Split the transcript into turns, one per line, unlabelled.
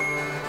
you.